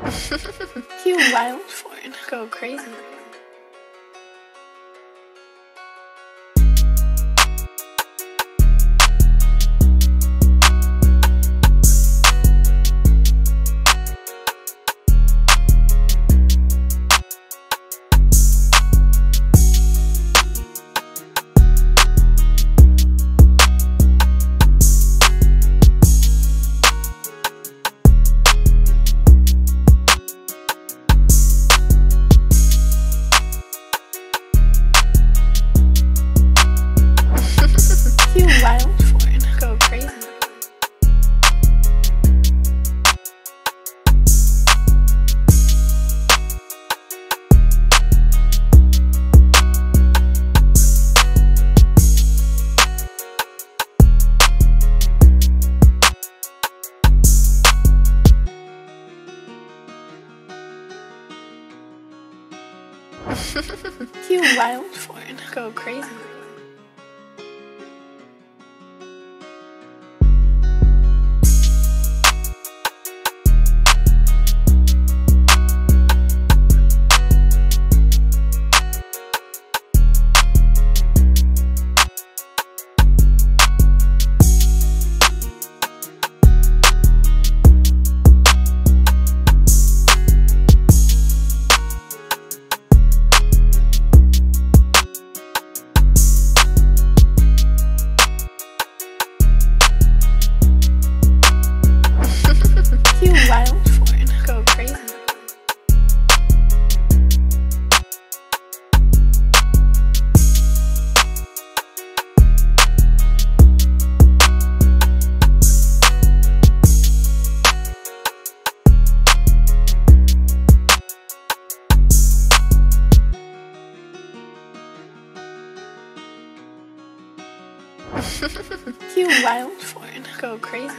you wild for it. Go crazy. you wild for it. Go crazy. you wild for it. Go crazy.